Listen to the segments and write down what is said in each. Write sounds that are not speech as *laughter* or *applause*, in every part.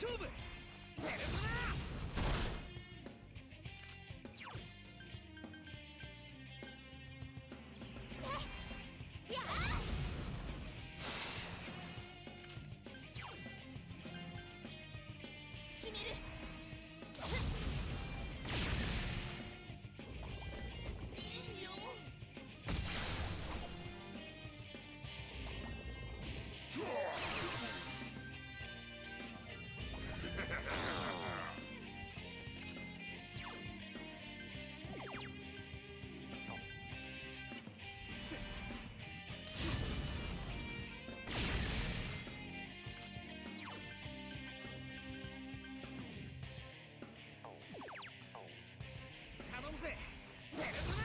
勝負。ペルソナ頼くぜ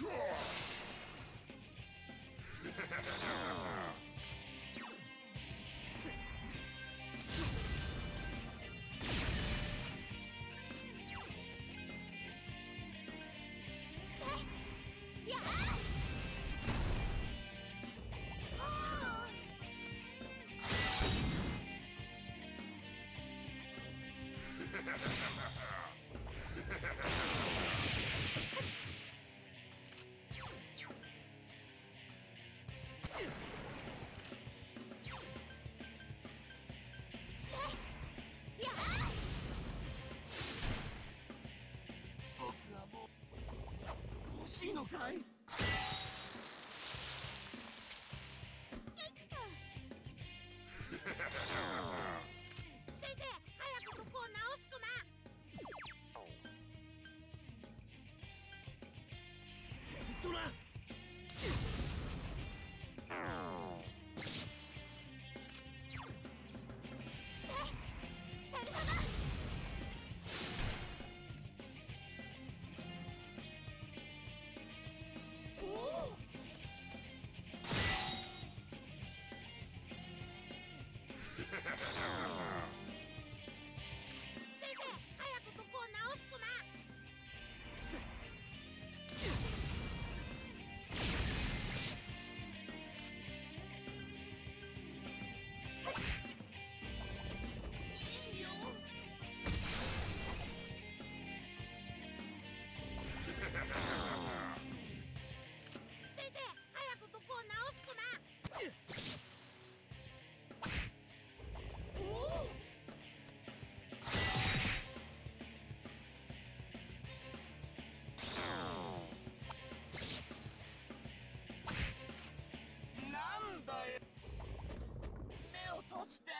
Destroy! *laughs* touchdown!